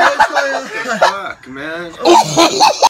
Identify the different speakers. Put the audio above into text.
Speaker 1: Fuck, man.